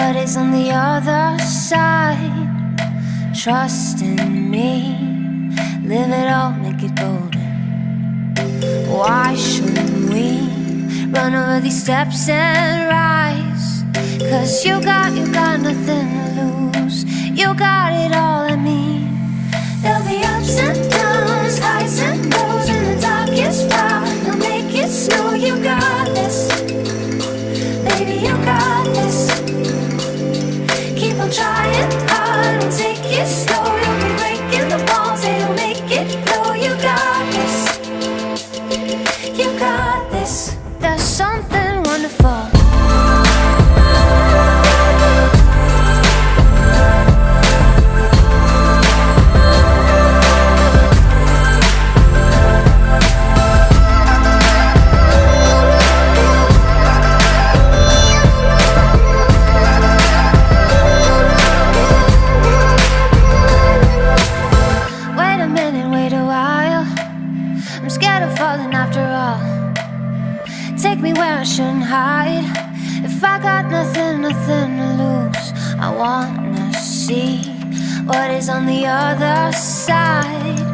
is on the other side? Trust in me, live it all, make it golden. Why shouldn't we run over these steps and rise? Cause you got, you got nothing to lose. You got it all, something wonderful. Wait a minute, wait a while. I'm scared of falling after all. Take me where I shouldn't hide. If I got nothing, nothing to lose, I wanna see what is on the other side.